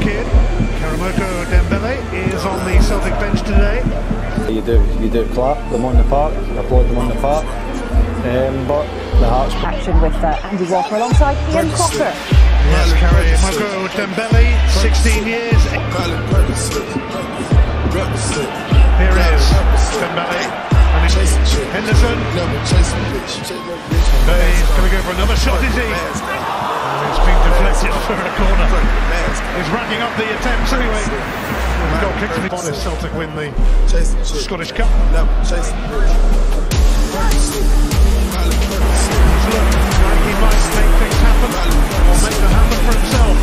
kid. Karamoko Dembele is on the Celtic bench today. You do, you do clap them on the park, applaud them on the park, um, but the Hearts Action with uh, Andy Walker alongside Ian Crocker. Yes, Karamoko Dembele, 16 years. Here is Dembele. And it's Henderson. He's going to go for another shot, is he? And it's been deflected for a corner. He's racking up the attempts anyway. The goal kick to the bottom. Celtic win the Scottish Cup. He's looked like he might make things happen or make them happen for himself.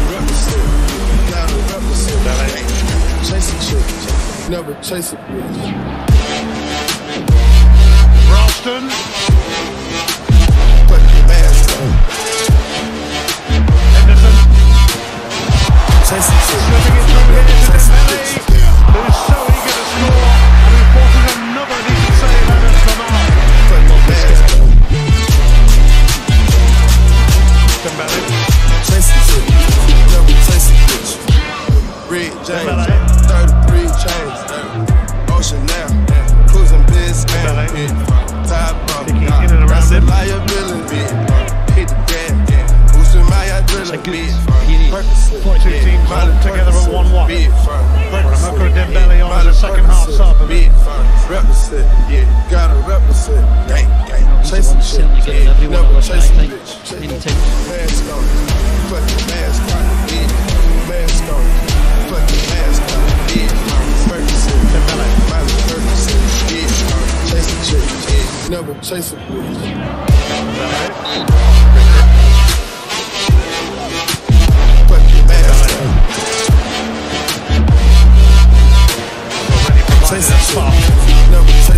Never chase a bitch. Ralston. At 1-1. Big fun. Ramoko Dembele on as a second half sub. Big fun. Represent. Yeah. Gotta represent. Gang, gang. Chase a chick. certainly giving everyone Never lift, I chase a bitch. anytime. Mask on. Put the mask on. Yeah. Mask on. Put the mask on. Yeah. Percocet. Dembele. Miley Percocet. Yeah. Chase a chick. Yeah. Never chase a bitch. Provided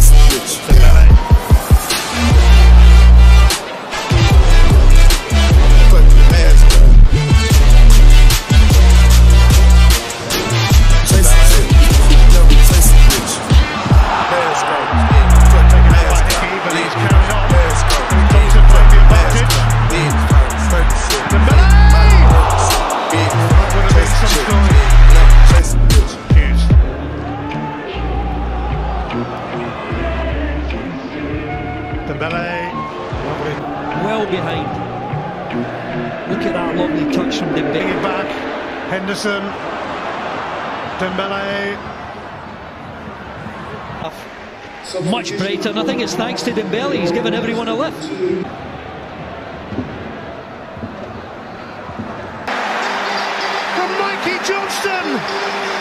behind. Look at that lovely touch from Bring Dembele. it back. Henderson. Dembele. Much brighter, and I think it's thanks to Dembele. He's given everyone a lift. From Mikey Johnston.